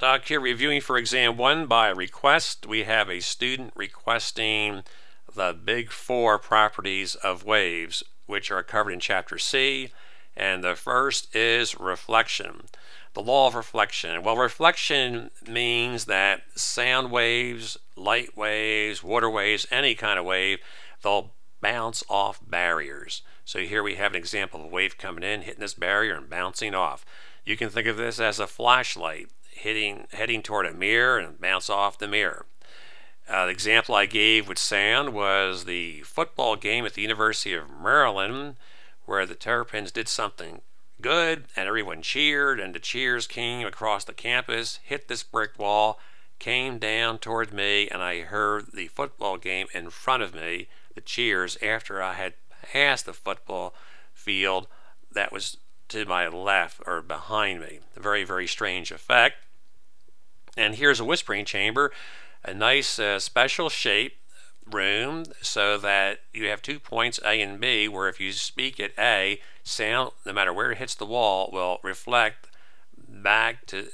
Doc here reviewing for exam one by request. We have a student requesting the big four properties of waves, which are covered in chapter C. And the first is reflection. The law of reflection. Well, reflection means that sound waves, light waves, water waves, any kind of wave, they'll bounce off barriers. So here we have an example of a wave coming in, hitting this barrier and bouncing off. You can think of this as a flashlight hitting, heading toward a mirror and bounce off the mirror. Uh, the example I gave with sound was the football game at the University of Maryland, where the Terrapins did something good and everyone cheered, and the cheers came across the campus, hit this brick wall, came down toward me, and I heard the football game in front of me, the cheers, after I had passed the football field that was to my left or behind me. A very, very strange effect. And here's a whispering chamber, a nice uh, special shape room so that you have two points A and B where if you speak at A, sound, no matter where it hits the wall, will reflect back to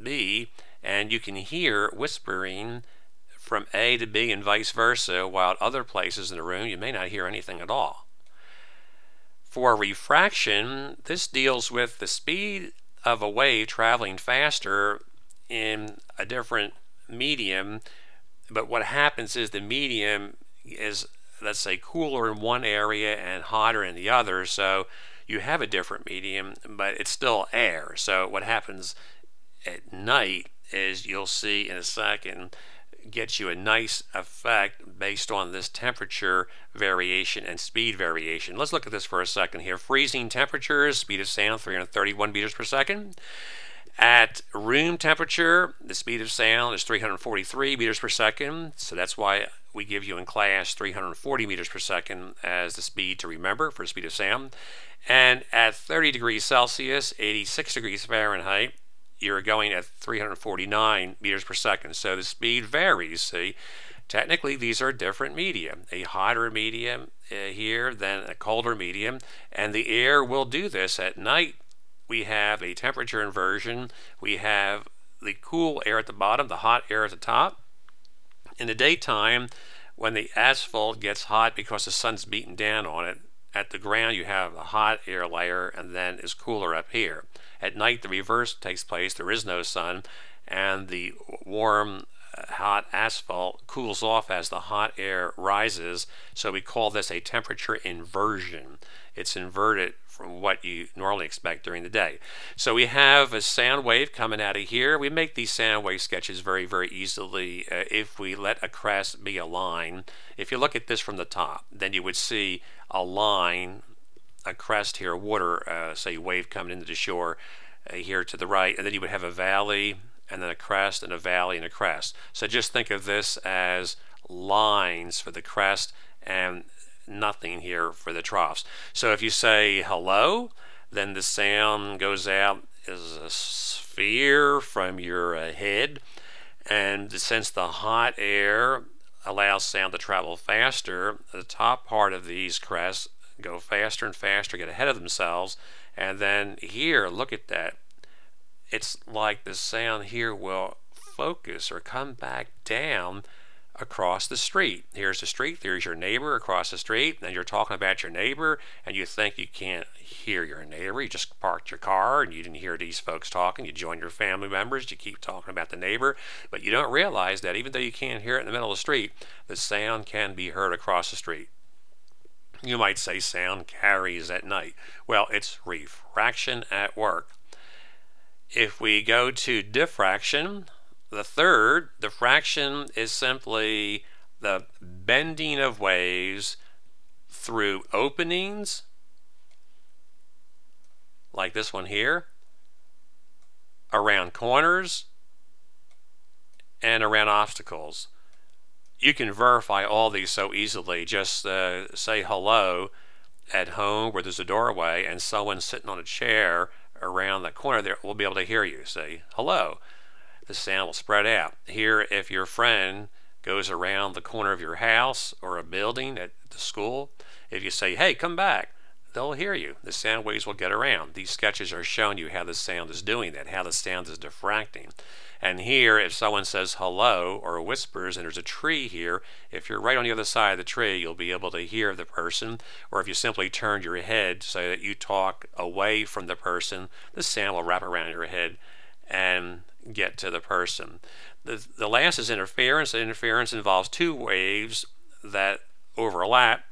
B and you can hear whispering from A to B and vice versa, while at other places in the room you may not hear anything at all. For refraction, this deals with the speed of a wave traveling faster in a different medium, but what happens is the medium is, let's say, cooler in one area and hotter in the other, so you have a different medium, but it's still air. So what happens at night is you'll see in a second gets you a nice effect based on this temperature variation and speed variation. Let's look at this for a second here. Freezing temperatures, speed of sound 331 meters per second. At room temperature, the speed of sound is 343 meters per second, so that's why we give you in class 340 meters per second as the speed to remember for speed of sound. And at 30 degrees Celsius, 86 degrees Fahrenheit, you're going at 349 meters per second. So the speed varies. See, technically these are different media. A hotter medium uh, here than a colder medium, and the air will do this at night. We have a temperature inversion. We have the cool air at the bottom, the hot air at the top. In the daytime, when the asphalt gets hot because the sun's beating down on it, at the ground you have a hot air layer and then is cooler up here. At night the reverse takes place, there is no sun, and the warm hot asphalt cools off as the hot air rises, so we call this a temperature inversion. It's inverted from what you normally expect during the day. So we have a sound wave coming out of here. We make these sound wave sketches very, very easily uh, if we let a crest be a line. If you look at this from the top, then you would see a line, a crest here, water, uh, say wave coming into the shore uh, here to the right, and then you would have a valley, and then a crest, and a valley, and a crest. So just think of this as lines for the crest and nothing here for the troughs. So if you say hello, then the sound goes out as a sphere from your uh, head. And since the hot air allows sound to travel faster, the top part of these crests go faster and faster, get ahead of themselves. And then here, look at that. It's like the sound here will focus or come back down across the street. Here's the street, there's your neighbor across the street, and you're talking about your neighbor, and you think you can't hear your neighbor. You just parked your car and you didn't hear these folks talking. You join your family members, you keep talking about the neighbor, but you don't realize that even though you can't hear it in the middle of the street, the sound can be heard across the street. You might say sound carries at night. Well, it's refraction at work. If we go to diffraction, the third, diffraction is simply the bending of waves through openings, like this one here, around corners, and around obstacles. You can verify all these so easily. Just uh, say hello at home where there's a doorway and someone sitting on a chair around the corner there will be able to hear you. Say hello the sound will spread out. Here, if your friend goes around the corner of your house or a building at the school, if you say, hey, come back, they'll hear you. The sound waves will get around. These sketches are showing you how the sound is doing that, how the sound is diffracting. And here, if someone says hello or whispers and there's a tree here, if you're right on the other side of the tree, you'll be able to hear the person. Or if you simply turn your head so that you talk away from the person, the sound will wrap around your head and get to the person. The, the last is interference. Interference involves two waves that overlap.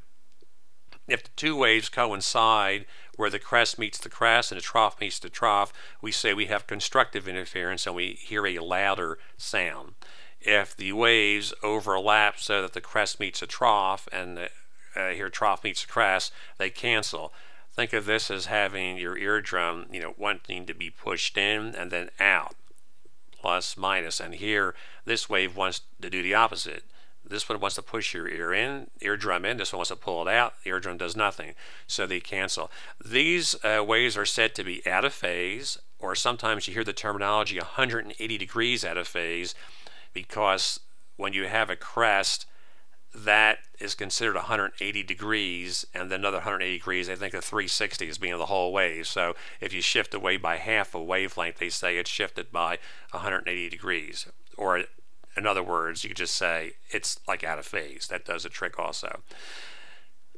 If the two waves coincide where the crest meets the crest and the trough meets the trough, we say we have constructive interference and we hear a louder sound. If the waves overlap so that the crest meets a trough and the, uh, here trough meets the crest, they cancel. Think of this as having your eardrum, you know, wanting to be pushed in and then out, plus minus. And here, this wave wants to do the opposite. This one wants to push your ear in, eardrum in. This one wants to pull it out. The eardrum does nothing. So they cancel. These uh, waves are said to be out of phase, or sometimes you hear the terminology 180 degrees out of phase because when you have a crest, that is considered 180 degrees and then another 180 degrees. They think of 360 as being the whole wave. So if you shift away by half a wavelength, they say it's shifted by 180 degrees. Or in other words, you could just say it's like out of phase. That does a trick also.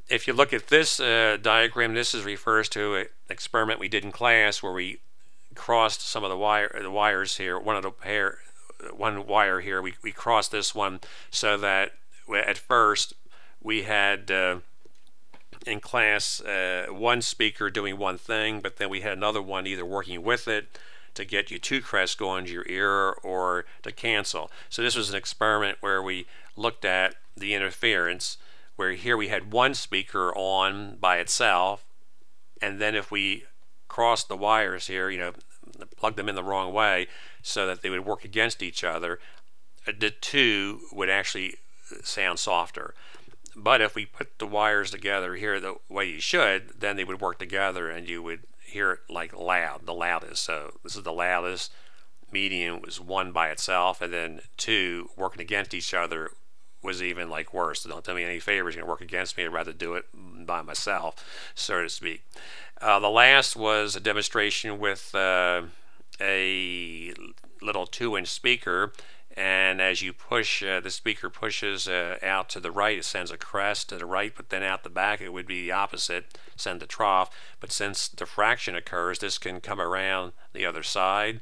If you look at this uh, diagram, this is refers to an experiment we did in class where we crossed some of the wire the wires here. One of the pair, one wire here. We we crossed this one so that at first we had uh, in class uh, one speaker doing one thing, but then we had another one either working with it to get you two crests going to your ear or to cancel. So this was an experiment where we looked at the interference where here we had one speaker on by itself and then if we crossed the wires here, you know, plug them in the wrong way so that they would work against each other, the two would actually sound softer. But if we put the wires together here the way you should, then they would work together and you would hear it like loud, the loudest. So this is the loudest. Medium was one by itself, and then two working against each other was even like worse. Don't tell me any favors. You're gonna work against me. I'd rather do it by myself, so to speak. Uh, the last was a demonstration with uh, a little two-inch speaker and as you push, uh, the speaker pushes uh, out to the right, it sends a crest to the right, but then out the back it would be the opposite, send a trough. But since diffraction occurs, this can come around the other side,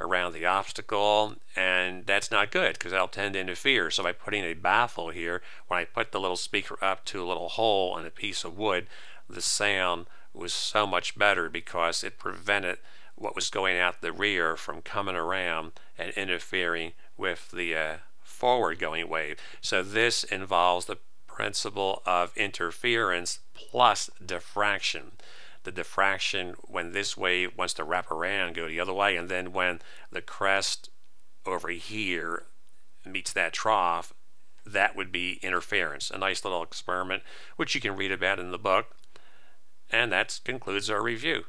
around the obstacle, and that's not good because that'll tend to interfere. So by putting a baffle here, when I put the little speaker up to a little hole in a piece of wood, the sound was so much better because it prevented what was going out the rear from coming around and interfering with the uh, forward going wave. So this involves the principle of interference plus diffraction. The diffraction when this wave wants to wrap around, go the other way, and then when the crest over here meets that trough, that would be interference. A nice little experiment, which you can read about in the book. And that concludes our review.